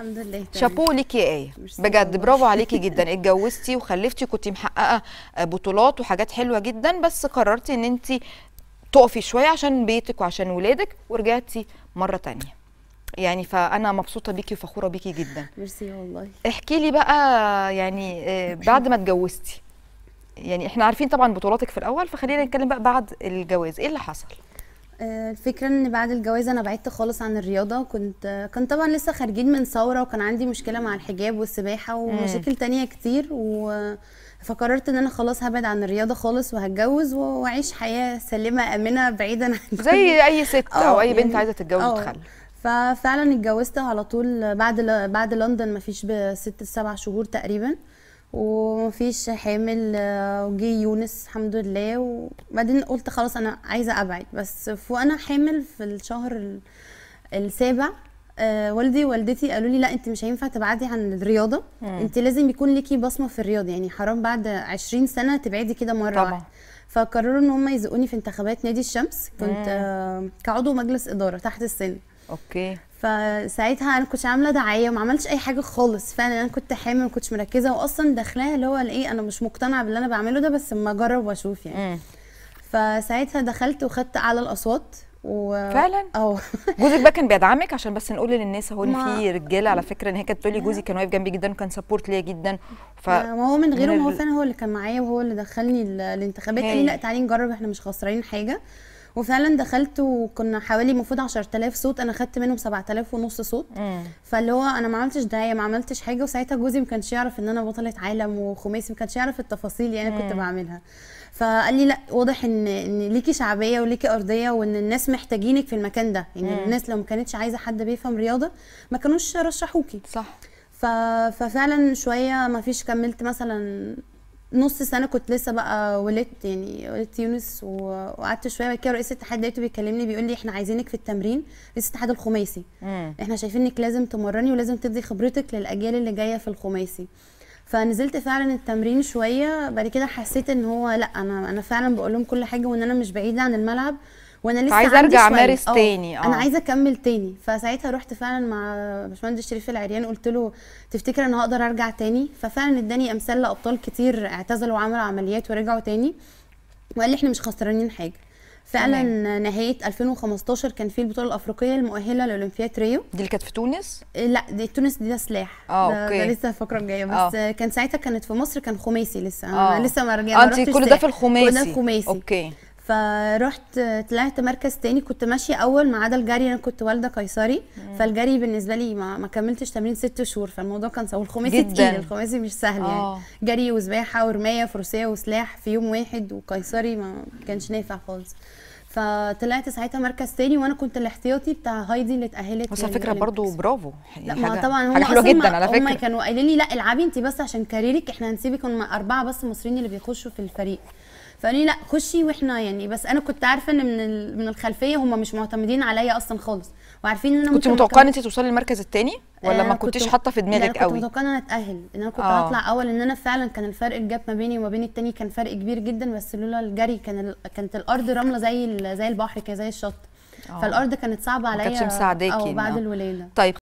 الحمد لله. شابوه ليكي يا آية. بجد. برافو عليكي جدا. اتجوزتي وخلفتي وكنتي محققة بطولات وحاجات حلوة جدا بس قررتي إن انت تقفي شوية عشان بيتك وعشان ولادك ورجعتي مرة تانية. يعني فأنا مبسوطة بيكي وفخورة بيكي جدا. ميرسي والله. احكي لي بقى يعني آه، بعد ما اتجوزتي. يعني إحنا عارفين طبعا بطولاتك في الأول فخلينا نتكلم بقى بعد الجواز. إيه اللي حصل؟ الفكرة إن بعد الجواز أنا بعدت خالص عن الرياضة. كنت آه، كان طبعا لسه خارجين من ثورة وكان عندي مشكلة مع الحجاب والسباحة ومشاكل تانية كتير و فقررت إن أنا خلاص هبعد عن الرياضة خالص وهتجوز وأعيش حياة سلمة آمنة بعيدا عن زي أي ست أو آه، أي بنت يعني- عايزة تتجوز آه. وتخلف ففعلا اتجوزت على طول بعد ل- بعد لندن مفيش بست سبع شهور تقريبا. ومفيش حامل آه، وجي يونس الحمد لله. وبعدين قلت خلاص أنا عايزة أبعد. بس وأنا حامل في الشهر ال- السابع آه، والدي ووالدتي قالوا لي لا أنت مش هينفع تبعدي عن الرياضة. أنت لازم يكون ليكي بصمة في الرياضة. يعني حرام بعد 20 سنة تبعدي كده مرة طبعا. واحدة. فقرروا إن هم يزقوني في انتخابات نادي الشمس. كنت آه، كعضو مجلس إدارة تحت السن. أوكي. فساعتها أنا كنتش عاملة دعاية وما عملتش أي حاجة خالص. فعلا أنا كنت حامل ما كنتش مركزة واصلا داخلاها اللي هو إيه أنا مش مقتنعة باللي أنا بعمله ده بس أما أجرب وأشوف يعني. فساعتها دخلت وخدت أعلى الأصوات و فعلا؟ آه جوزك بقى كان بيدعمك؟ عشان بس نقول للناس أهو إن ما- في رجالة على فكرة إن هي كانت بتقولي جوزي كان واقف جنبي جدا وكان سبورت ليا جدا. ف ما هو من غيره من ما هو فعلا هو اللي كان معايا وهو اللي دخلني ال- الانتخابات قال لي. لا تعالي نجرب إحنا مش خسرانين حاجة. وفعلا دخلت وكنا حوالي المفروض 10000 صوت أنا خدت منهم 7000 ونص صوت. مم. فاللي هو أنا ما عملتش دعايه ما عملتش حاجة وساعتها جوزي ما كانش يعرف إن أنا بطلة عالم وخماسي ما كانش يعرف التفاصيل يعني كنت بعملها. فقال لي لا واضح إن إن ليكي شعبية وليكي أرضية وإن الناس محتاجينك في المكان ده. يعني الناس لو ما كانتش عايزة حد بيفهم رياضة ما كانوش رشحوكي. صح. ف... ففعلا شوية ما فيش كملت مثلا نص سنة كنت لسه بقى ولدت يعني ولدت يونس وقعدت شوية. بعد كده رئيس الاتحاد لقيته بيكلمني بيقول لي إحنا عايزينك في التمرين رئيس الاتحاد الخماسي. مم. إحنا شايفينك لازم تمرني ولازم تدي خبرتك للأجيال اللي جاية في الخماسي. فنزلت فعلا التمرين شوية. بعد كده حسيت إن هو لأ أنا أنا فعلا بقول لهم كل حاجة وإن أنا مش بعيدة عن الملعب. وأنا لسه أرجع شوية. أمارس آه، تاني، آه. أنا عايزة أكمل تاني. فساعتها رحت فعلا مع باشمهندس شريف العريان قلت له تفتكر أنا هقدر أرجع تاني؟ ففعلا اداني أمثال لأبطال كتير اعتزلوا وعملوا عمليات ورجعوا تاني. وقال لي إحنا مش خسرانين حاجة. فعلا نهاية 2015 كان في البطولة الأفريقية المؤهلة لأولمبياد ريو. دي اللي كانت في تونس؟ لا دي تونس دي ده سلاح. آه، ده, okay. ده لسه الفقره الجايه بس آه. كان ساعتها كانت في مصر كان خماسي لسه. آه. أنا لسه ما رجع آه، ما انت رحتش كل ده. في الخماسي. كل ده خماسي okay. فرحت طلعت مركز تاني كنت ماشية أول ما عدا الجري أنا كنت والدة قيصري. فالجري بالنسبة لي ما, ما كملتش تمرين ست شهور فالموضوع كان صعب والخماسي جداً. تقيل الخماسي مش سهل يعني. آه. جري وسباحة ورماية فروسيه وسلاح في يوم واحد وقيصري ما كانش نافع خالص. فطلعت ساعتها مركز تاني وأنا كنت الاحتياطي بتاع هايدي اللي اتأهلت بس على فكرة برضو لل Olympics. bravo. لا يعني ما طبعا هم حلوة جدا على هم فكرة. كانوا قايلين لي لا العبي انت بس عشان كاريرك إحنا هنسيبك هم أربعة بس مصريين اللي بيخشوا في الفريق. فقالوا لي لا خشي وإحنا يعني بس أنا كنت عارفة إن من من الخلفية هم مش معتمدين عليا أصلا خالص وعارفين إن أنا كنت ما متوقعة إن انت توصلي للمركز الثاني ولا آه، ما كنت- كنتيش حاطة في دماغك أنا كنت قوي متوقعة إن أنا أتأهل إن أنا كنت آه. هطلع أول إن أنا فعلا كان الفرق الجاب ما بيني وما بين التاني كان فرق كبير جدا بس لولا الجري كان ال... كانت الأرض رملة زي ال... زي البحر كده زي الشط آه. فالأرض كانت صعبة ما عليا كانتش مساعداكي بعد آه. الولادة طيب